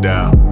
down.